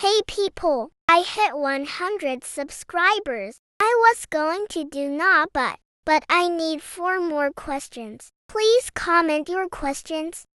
Hey people, I hit 100 subscribers. I was going to do not but, but I need four more questions. Please comment your questions.